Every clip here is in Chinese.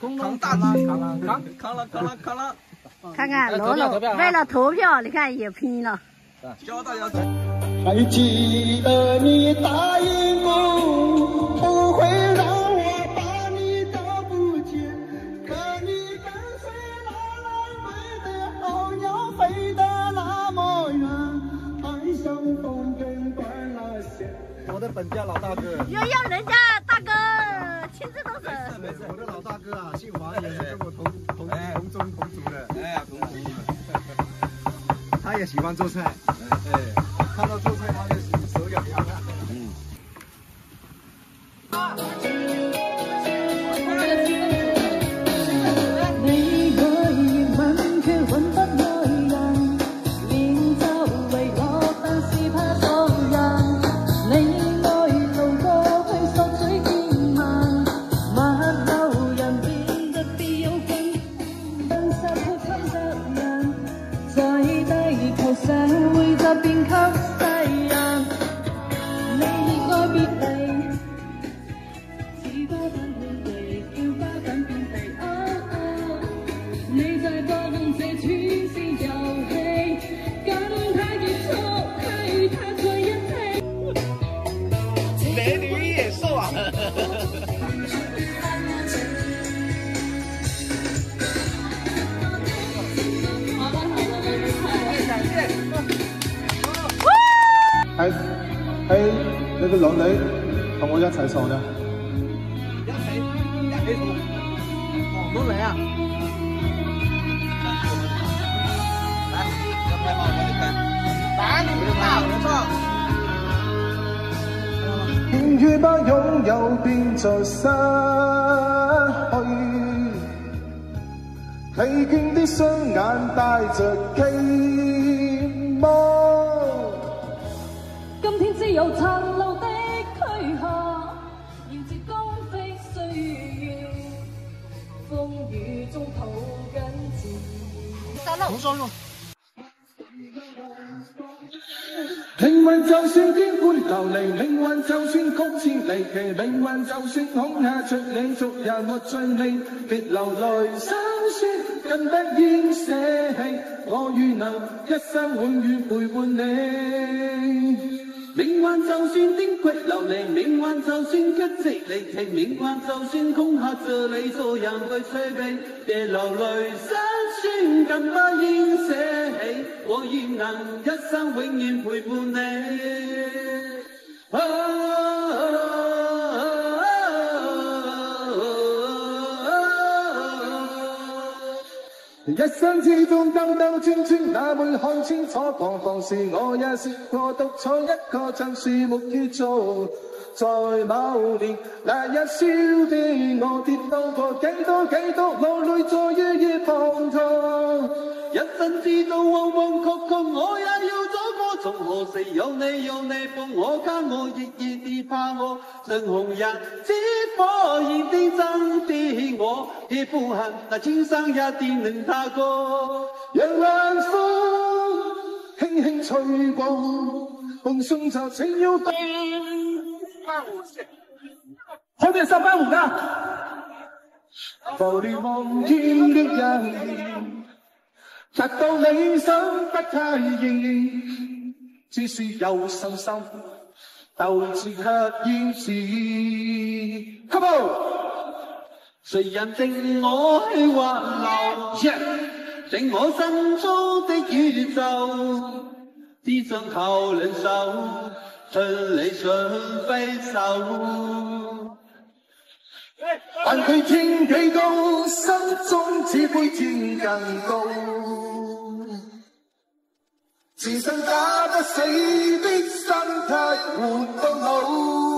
扛大旗，扛了，扛，扛了，扛了，扛了。看看罗罗为了投票，你看也拼了。教大家。还记得你答应过，不会让我把你找不见。可你跟随那蓝飞的候鸟飞得那么远，爱像风筝断了线。我的本家老大哥。要要人家大哥亲自动手。没事，我的老大哥啊，姓黄，也是跟我同同同宗同族的。哎呀，同族的。他也喜欢做菜。哎，看到你個女女同我一齊傻嘅。一起一起同廣東人啊！來，要拍嗎？我你看，打你不怕，我唱。願與把擁有變作失去，疲倦的雙眼帶着期望。今天只有殘留的軀殼，搖至光輝歲月，風雨中抱緊自紅燒肉。命運就算顛沛流離，命運就算曲折離奇，命運就算恐嚇着你族人或罪你，別流淚心酸，更不應捨棄。我願能一生永遠陪伴你。命运就算颠沛流离，命运就算曲折离奇，命运就算恐吓着你做人去催逼，别流泪心酸，更不应舍弃。我愿能一生永远陪伴你。一生之中兜兜转转，哪会看清楚？彷徨时我也试过独坐一个像樹木結造。在某年那一宵的我跌倒过几多几多，流泪在夜夜滂沱。人生之道惶惶曲曲，我也要走过。从何时有你有你伴我，加我熱熱地怕我，像红日之火焰的，也不恨那青山一定能踏過。讓晚风轻轻吹過，夢送着情要到。後面三班五的。浮亂望天的人，直到你想不太易，只是有信心，斗志卻要是。Come on，誰人定我去滑流？定我心中的宇宙，只想靠兩手。春里順飛手，但佢天幾高，心中只會天更高。自信打不死的心态，活到老。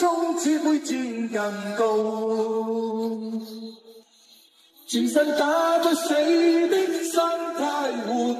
终只會轉更高。全身打着死的心态活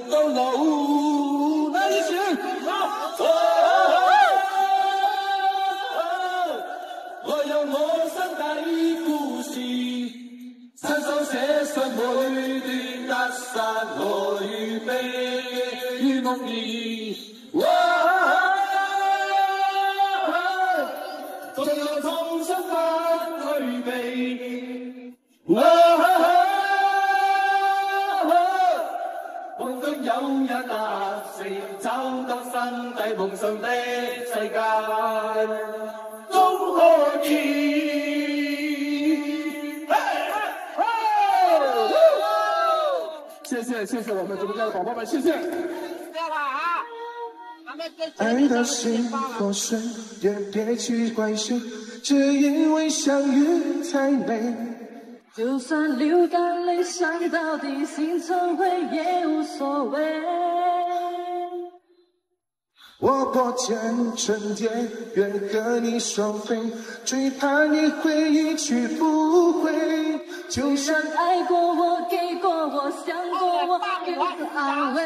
心底夢想的世界，終可以。謝謝謝謝我們直播間的寶寶們，謝謝。愛的心破碎，也別去怪誰，只因為相遇太美。就算流乾淚，想到底，心成灰也無所謂。我破茧成蝶，愿和你双飞，最怕你会一去不回。就算爱过我，给过我，想过我，给我安慰。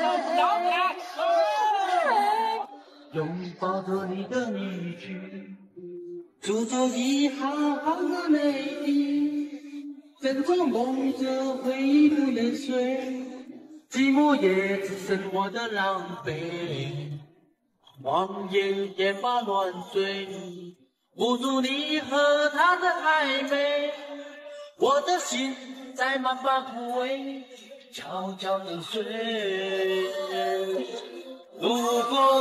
拥抱着你的离去，煮着一行行的淚滴，枕着梦着回忆不能睡，寂寞也只剩我的狼狈，谎言也把亂醉，不如你和他的暧昧，我的心在慢慢枯萎，悄悄地睡。如果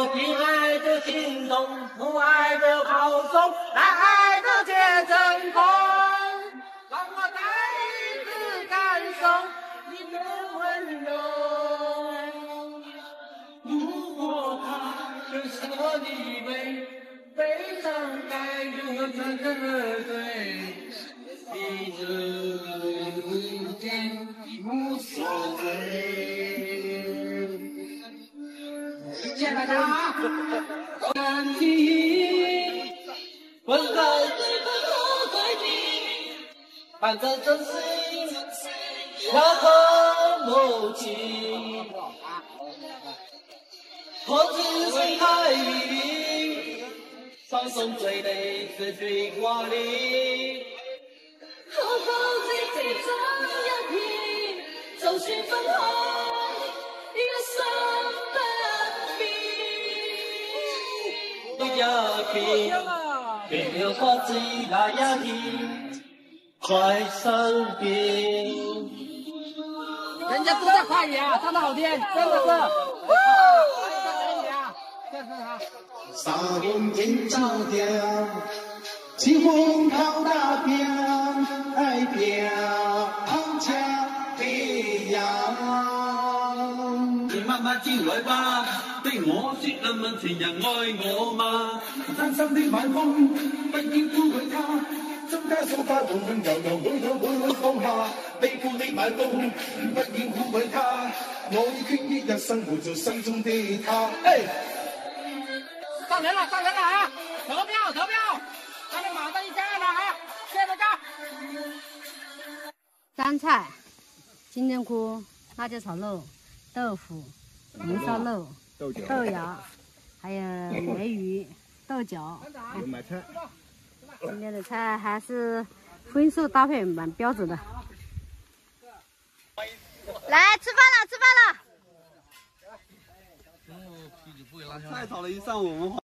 是我的美，悲傷該如何轉成樂隊？彼此之間無所謂。謝謝大家！感激，溫柔對不可對比，伴着真心，巧合默契，我只是愛你，放鬆醉淚，隨隨掛慮。好好的其中一片，就算分開，一生不變。一片，別留花枝那一片，在身邊。人家都在跨年啊，唱得好聽，真的是。三年照掉，青紅透大表，愛表家的樣。你慢慢進來吧，對我說兩問情人愛我嗎？單身的晚風，不應辜負他，增加數花動動悠悠，每兩每兩放下。悲觀的晚風，不應辜負他，我已經一日生活在心中的他。上人了，上人了啊！投票，投票，咱们马上一千二了啊！谢谢大家。酸菜、金针菇、辣椒炒肉、豆腐、红烧肉、豆角、豆芽，还有梅鱼、豆角。買菜。今天的菜还是荤素搭配蛮标准的。来吃饭了，吃饭了。菜炒了一上午。